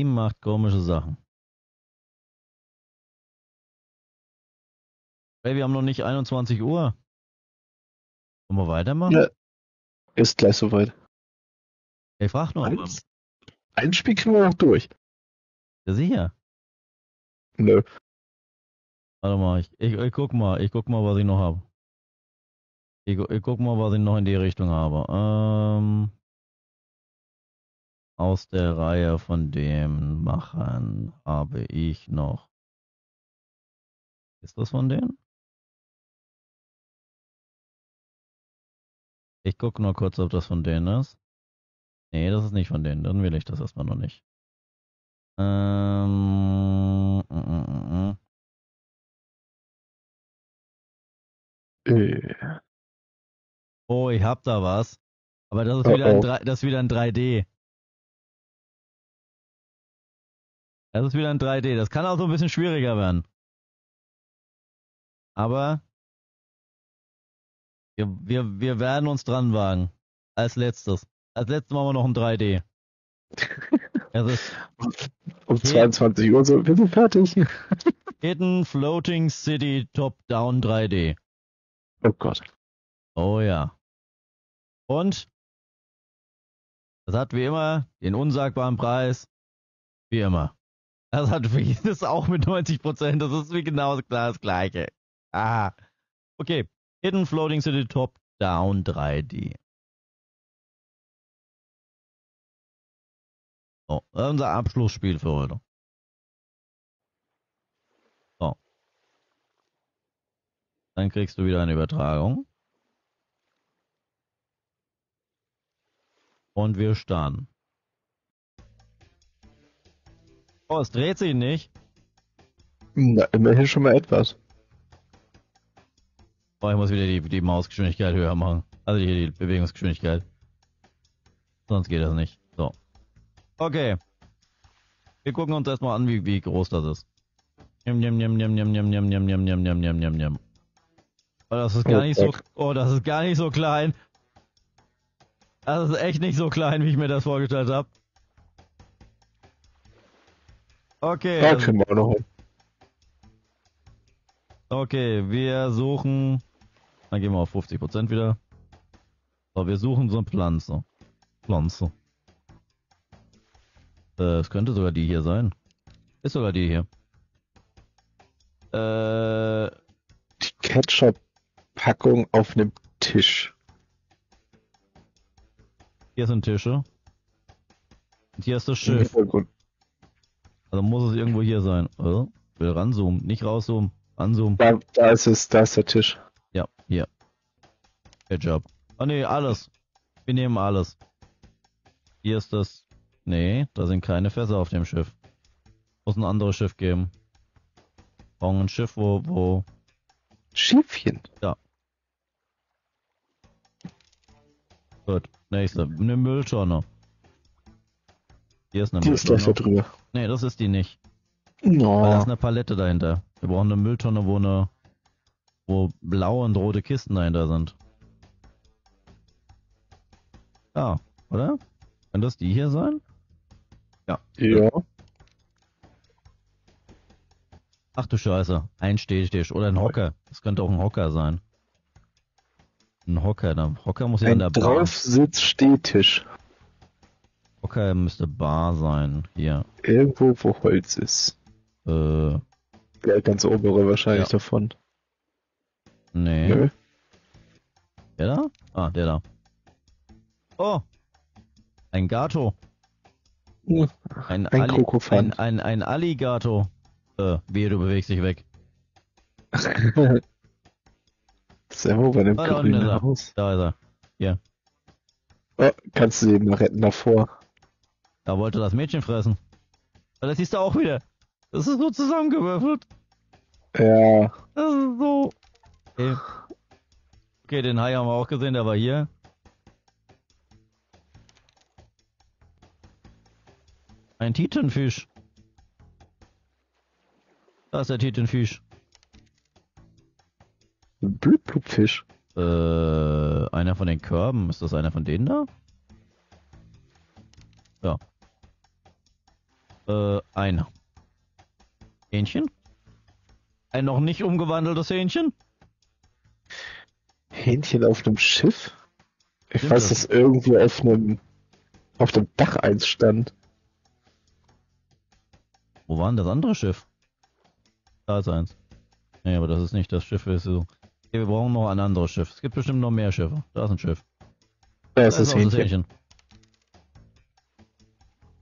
Die macht komische Sachen. Hey, wir haben noch nicht 21 Uhr. Wollen wir weitermachen? Ja. Ist gleich soweit. Ich frag noch. Eins, ein Spiel kriegen wir noch durch. Ja, sicher. Nö. Warte mal, ich, ich, ich guck mal, ich guck mal, was ich noch habe. Ich, ich guck mal, was ich noch in die Richtung habe. Ähm, aus der Reihe von den Machern habe ich noch. Ist das von denen? Ich gucke nur kurz, ob das von denen ist. Nee, das ist nicht von denen. Dann will ich das erstmal noch nicht. Ähm, mm, mm, mm. Äh, Oh, ich hab da was. Aber das ist Oh, wieder ein, oh. 3, das ist wieder ein 3D. Das ist wieder ein 3D. Das kann auch so ein bisschen schwieriger werden. Aber wir, wir, wir werden uns dran wagen. Als letztes. Als letztes machen wir noch ein 3D. Das ist um 22 Uhr so, wir sind fertig. Hidden Floating City Top-Down 3D. Oh Gott. Oh ja. Und das hat wie immer den unsagbaren Preis. Wie immer. Das hat ist auch mit 90 Prozent. Das ist wie genau das gleiche. Ah. Okay. Hidden Floating City Top Down 3D. So, unser Abschlussspiel für heute. So. Dann kriegst du wieder eine Übertragung. Und wir starten. Oh, es dreht sich nicht. Na, immerhin schon mal etwas. Oh, ich muss wieder die, die Mausgeschwindigkeit höher machen. Also hier die Bewegungsgeschwindigkeit. Sonst geht das nicht. So. Okay. Wir gucken uns erstmal an, wie, wie groß das ist. Njam, njam, njam, njam, njam, njam, njam, njam, njam, njam, njam, njam, njam, njam. Oh, das ist gar Oh nicht so, oh, das ist gar nicht so klein. Das ist echt nicht so klein, wie ich mir das vorgestellt habe. Okay. Da kriegen wir auch noch hin. Okay, wir suchen. Dann gehen wir auf 50% wieder. So, wir suchen so eine Pflanze. Pflanze. Äh, es könnte sogar die hier sein. Ist sogar die hier. Äh, Die Ketchup-Packung auf einem Tisch. hier sind Tische. Und hier ist das Im Schiff. Hintergrund. Also muss es irgendwo hier sein. Oder? Ich will ranzoomen. Nicht rauszoomen. Ranzoomen. Da, da ist es, da ist der Tisch. Ja, hier. Ketchup. Oh nee, alles. Wir nehmen alles. Hier ist das. Nee, da sind keine Fässer auf dem Schiff. Muss ein anderes Schiff geben. Brauchen ein Schiff, wo, wo. Schiefchen. Gut. Nächste. Eine Mülltonne. Hier ist eine Die ist gleich da Mülltonne. drüber. Nee, das ist die nicht. Weil da No. ist eine Palette dahinter. Wir brauchen eine Mülltonne, wo eine. wo blaue und rote Kisten dahinter sind. Ja, oder? Kann das die hier sein? Ja. Ach du Scheiße, ein Stehtisch oder ein Hocker. Das könnte auch ein Hocker sein. Ein Hocker, der Hocker muss ja Ein in der Bar. Draufsitz-Stehtisch. Hocker müsste Bar sein. Hier. Irgendwo, wo Holz ist. Äh, Der ganz obere wahrscheinlich Ja. davon. nee. Nö. Der da? Ah, der da. Oh! Ein Gato. Uh, Ein, Ein Alli- Krokofan. Ein, ein, ein Alligator. Äh, wehe, du bewegst dich weg. Servo bei dem Ah, da grünen er. Haus. Da ist er. Oh, kannst du den mal retten davor? Da wollte das Mädchen fressen. Das siehst du auch wieder. Das ist so zusammengewürfelt. Ja. Das ist so. Okay. okay, den Hai haben wir auch gesehen, der war hier. Ein Titanfisch. Da ist der Titanfisch. Ein Blub-Blub-Fisch. Äh, einer von den Körben. Ist das einer von denen da? Ja. Äh, ein Hähnchen? Ein noch nicht umgewandeltes Hähnchen? Hähnchen auf einem Schiff? Ich Stimmt weiß, das? dass irgendwo auf einem auf dem Dach eins stand. Wo war denn das andere Schiff? Da ist eins. Nee, aber das ist nicht das Schiff. ist so. Okay, wir brauchen noch ein anderes Schiff. Es gibt bestimmt noch mehr Schiffe. Da ist ein Schiff. Da Da ist das Hähnchen. Hähnchen.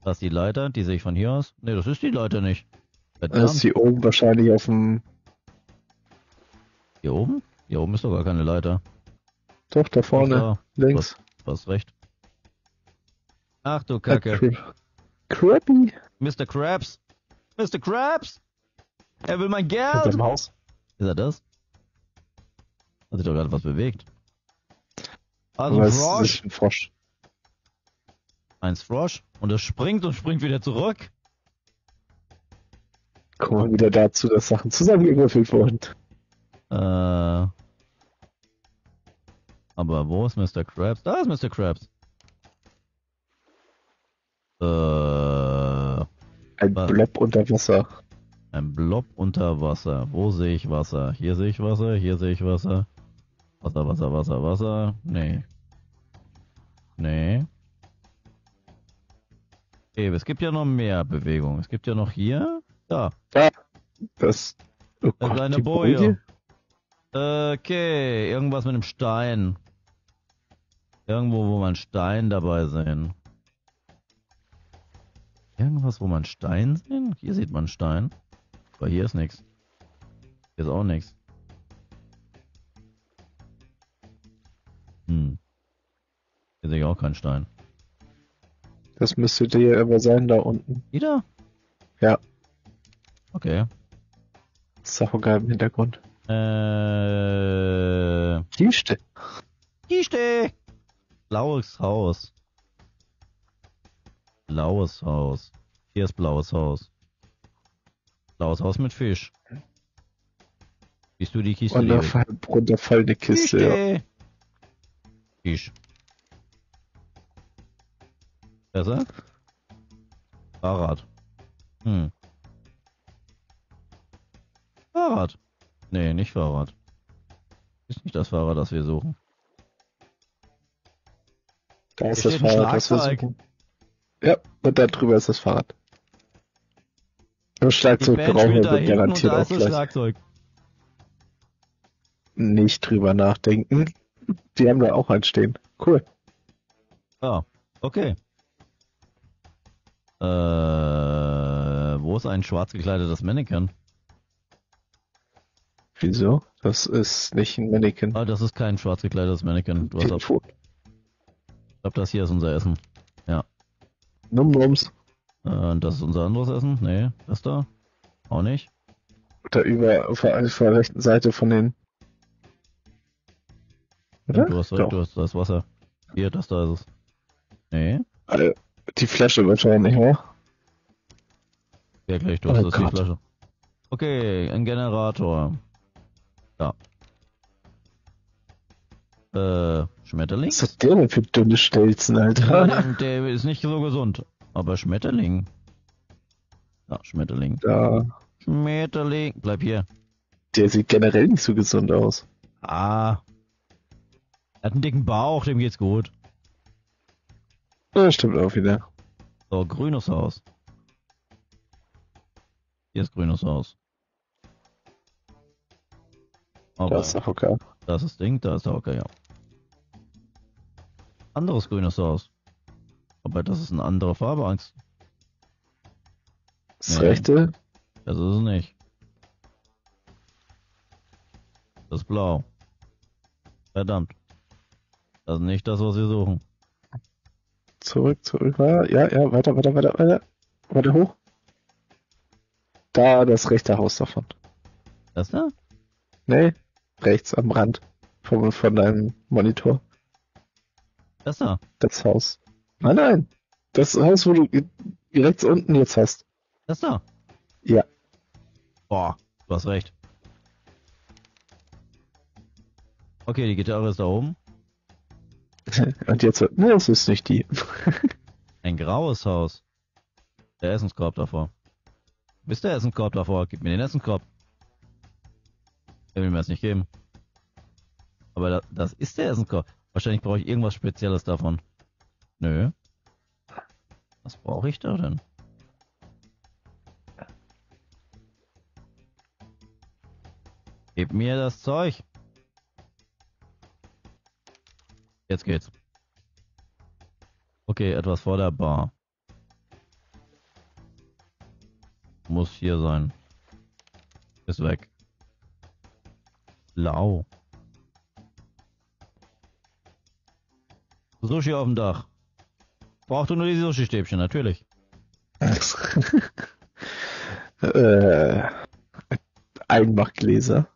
Das ist die Leiter, die sehe ich von hier aus. Nee, das ist die Leiter nicht. Da ist Verdammt. sie oben wahrscheinlich auf dem. Hier oben? Hier oben ist doch gar keine Leiter. Doch, da vorne, Da, links. du hast recht. Ach du Kacke. Krabby. Mr. Krabs. Mr. Krabs! Er will mein Geld! dem Haus. Ist er das? Hat sich doch gerade was bewegt. Also es Frosch. Ein. Eins Frosch. Und es springt und springt wieder zurück. Kommen wir wieder dazu, dass Sachen zusammengewürfelt wurden. Äh. Aber wo ist Mr. Krabs? Da ist Mr. Krabs. Äh. Ein Was? Blob unter Wasser. Ein Blob unter Wasser. Wo sehe ich Wasser? Hier sehe ich Wasser, hier sehe ich Wasser. Wasser, Wasser, Wasser, Wasser. Nee. Nee. Okay, es gibt ja noch mehr Bewegung. Es gibt ja noch hier. Da. Das. Oh Das ist eine die Boje. Okay, irgendwas mit einem Stein. Irgendwo, wo man Stein dabei sehen. Irgendwas, wo man Stein sehen? Hier sieht man Stein. Aber hier ist nichts. Hier ist auch nichts. Hm. Hier sehe ich auch keinen Stein. Das müsste der aber sein da unten. Wieder? Ja. Okay. Sachogeil im Hintergrund. Äh. Kiste. Kiste! Blaues Haus. Blaues Haus. Hier ist blaues Haus. Blaues Haus mit Fisch. Siehst du die Kiste? Und da liebe? fall, runterfallende Kiste. Ja. Kiste! Fisch. Besser? Fahrrad. Hm. Fahrrad. Nee, nicht Fahrrad. Ist nicht das Fahrrad, das wir suchen. Da ist das Fahrrad, das wir suchen. Ja, und da drüber ist das Fahrrad. Das Schlagzeug brauchen wir garantiert auch ist das gleich. Schlagzeug. Nicht drüber nachdenken. Die haben da auch einen stehen. Cool. Ah, okay. Äh, wo ist ein schwarz gekleidetes Mannequin? Wieso? Das ist nicht ein Mannequin. Ah, das ist kein schwarz gekleidetes Mannequin. Du hast ab, ich glaube, das hier ist unser Essen. Num-Nums. Äh, und das ist unser anderes Essen? Nee, das da? Auch nicht. Da über auf der, auf der rechten Seite von den. Oder? Du hast du hast das Wasser. Hier, das da ist es. Nee, Äh, Die Flasche wahrscheinlich, oder? ja gleich, du hast Oh das die. Flasche. Okay, ein Generator. Ja. Äh, Schmetterling? Was hat der denn für dünne Stelzen, Ja, Alter? der, der ist nicht so gesund. Aber Schmetterling. Ja, Schmetterling. Da, Schmetterling. Bleib hier. der sieht generell nicht so gesund aus. Ah. Er hat einen dicken Bauch, dem geht's gut. Ja, stimmt auch wieder. So, grünes Haus. Hier ist grünes Haus. Aber Da ist der Hocker. da ist das Ding, da ist der Hocker, ja. Anderes grünes Haus. Aber das ist eine andere Farbe, Angst. Das Nee. rechte, Das ist es nicht. Das ist blau. Verdammt. Das ist nicht das, was wir suchen. Zurück, zurück. Ja, ja, weiter, weiter, weiter, weiter. Weiter hoch. Da das rechte Haus davon. Das da? Nee, rechts am Rand von, von deinem Monitor. Das da? Das Haus. Nein, nein. Das Haus, wo du rechts unten jetzt hast. Das da? Ja. Boah, du hast recht. Okay, die Gitarre ist da oben. Und jetzt, ne, es ist nicht die. Ein graues Haus. Der Essenskorb davor. Wo ist der Essenskorb davor? Gib mir den Essenskorb. Er will mir das nicht geben. Aber da, das ist der Essenskorb. Wahrscheinlich brauche ich irgendwas Spezielles davon. Nö. Was brauche ich da denn? Gib mir das Zeug. Jetzt geht's. Okay, etwas vor der Bar. Muss hier sein. Ist weg. Lau. Sushi auf dem Dach. Braucht du nur die Sushi-Stäbchen, natürlich. äh, Einmachgläser.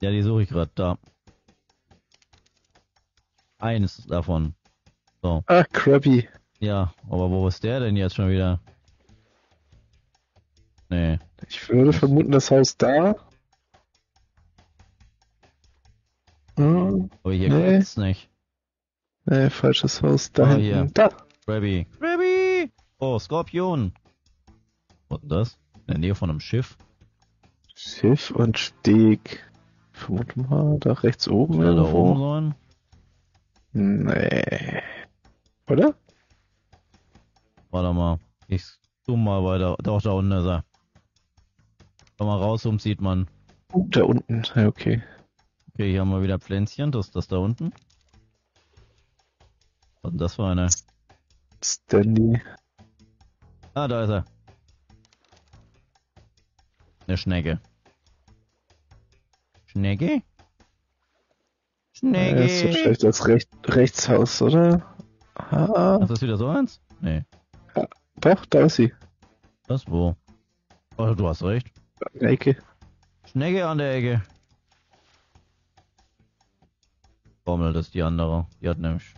Ja, die suche ich gerade da. Eines davon. So. Ah, Krabby. Ja, aber wo ist der denn jetzt schon wieder? Nee. Ich würde vermuten, das Haus da. Hm, Aber hier Nee. nee. nicht. nee, falsches Haus. Da hinten. hier. Da. Krabby. Krabby! Oh, Skorpion. Was ist das? In der Nähe von einem Schiff? Schiff und Steg. Vermute mal, da rechts oben Soll da oben sein? Nee. Oder? Warte mal. Ich zoom mal weiter. Doch, da unten ist er. Mal raus, um sieht man. Uh, da unten. Ja, okay. Okay, hier haben wir wieder Pflänzchen. Das ist das da unten. Was ist denn das für eine? Stanley. Ah, da ist er. Eine Schnecke. Schnecke? Ja, ist vielleicht das Recht, Rechtshaus, oder? Ah, Ist das wieder so eins? Nee. doch, da ist sie. Das wo? Oh, du hast recht. In der Ecke. Schnecke an der Ecke. Formel, das ist die andere. Die hat nämlich.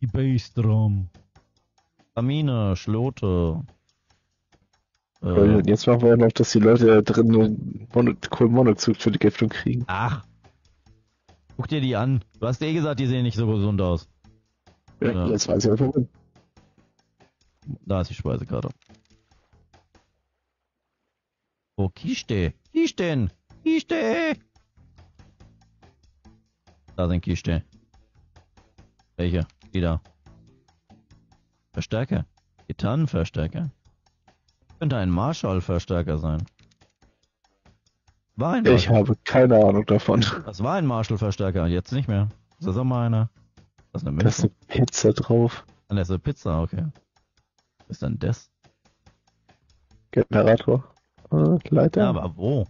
Die Bassdrum. Kamine, Schlote. Äh, jetzt machen wir ja noch, dass die Leute da drin nur Mono Kohlenmonoxid für die Giftung kriegen. ach. Guck dir die an. Du hast eh gesagt, die sehen nicht so gesund aus. Ja, Ja. Jetzt weiß ich einfach warum. Da ist die Speisekarte. Wo Kiste? Kisten! Kiste! Da sind Kiste. Welche? Die da. Verstärker. Gitarrenverstärker. Könnte ein Marshall-Verstärker sein. War ein Ich habe keine Ahnung davon. Das war ein Marshall-Verstärker, jetzt nicht mehr. Das ist aber einer. Das ist eine Da ist eine Pizza drauf. Ah, das ist eine Pizza, okay. Was ist denn das? Generator. Äh, Leiter. Ja, aber wo?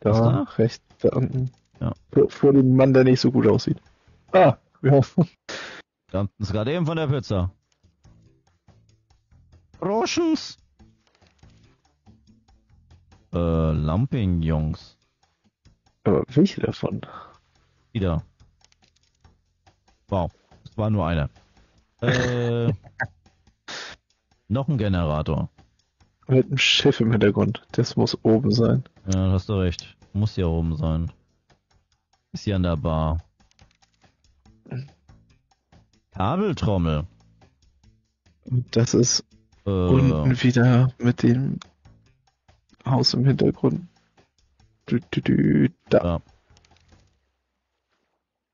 da, da? rechts, da unten. Ja. Vor, vor dem Mann, der nicht so gut aussieht. Ah, ja. Das ist gerade eben von der Pizza. Roschens. Äh, Lampignons. Aber welche davon? Wieder. Wow. Das war nur eine. Äh, noch ein Generator. Mit einem Schiff im Hintergrund. Das muss oben sein. Ja, hast du recht. Muss hier oben sein. Ist hier an der Bar. Kabeltrommel. Und das ist Äh, unten wieder mit dem Haus im Hintergrund. Dü, dü, dü, da. Ja.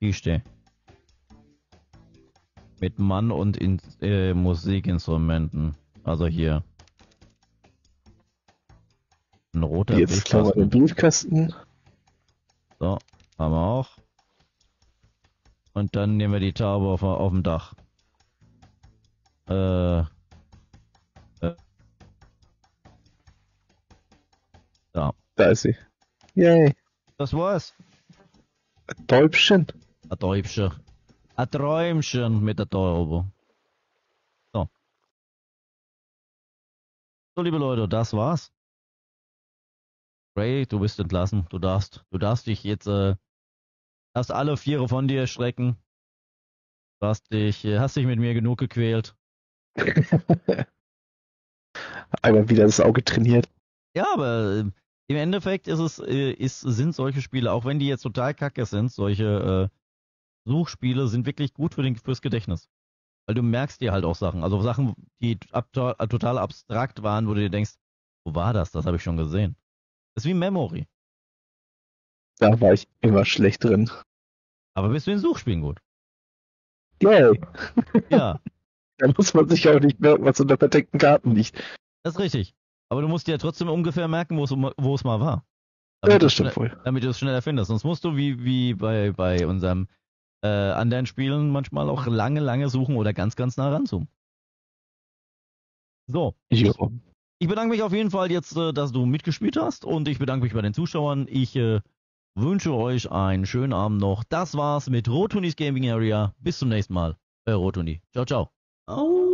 Hier stehe. Mit Mann und in, äh, Musikinstrumenten. Also hier. Ein roter Jetzt klauen wir den Briefkasten. Briefkasten. So, haben wir auch. Und dann nehmen wir die Taube auf, auf dem Dach. Äh. äh. Da. Da ist sie. Yay. Das war's. Täubchen. Ein Täubchen. Ein Träumchen mit der Taube. So. So, liebe Leute, das war's. Ray, du bist entlassen. Du darfst, du darfst dich jetzt, äh, darfst alle Viere von dir strecken. Du hast dich, äh, hast dich mit mir genug gequält. Einmal wieder das Auge trainiert. Ja, aber äh, im Endeffekt ist es, äh, ist, sind solche Spiele, auch wenn die jetzt total kacke sind, solche äh, Suchspiele sind wirklich gut für den, fürs Gedächtnis. Weil du merkst dir halt auch Sachen. Also Sachen, die ab, total abstrakt waren, wo du dir denkst, wo war das? Das habe ich schon gesehen. Das ist wie Memory. Da war ich immer schlecht drin. Aber bist du in Suchspielen gut? Yay. Ja. da muss man sich auch nicht merken, was unter verdeckten Karten liegt. Das ist richtig. Aber du musst dir ja trotzdem ungefähr merken, wo es, mal war. ja, das stimmt wohl. Damit du es schneller findest. Sonst musst du, wie, wie bei, bei unserem äh, anderen Spielen, manchmal auch lange, lange suchen oder ganz, ganz nah ranzoomen. So. Ich, ich bedanke mich auf jeden Fall jetzt, äh, dass du mitgespielt hast und ich bedanke mich bei den Zuschauern. Ich äh, wünsche euch einen schönen Abend noch. Das war's mit Rotunis Gaming Area. Bis zum nächsten Mal. Euer Rotuni. Ciao, ciao. Au.